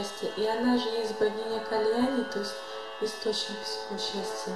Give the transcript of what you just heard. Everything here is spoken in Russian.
счастья. И она же есть богиня Кальяни, то есть источник всего счастья.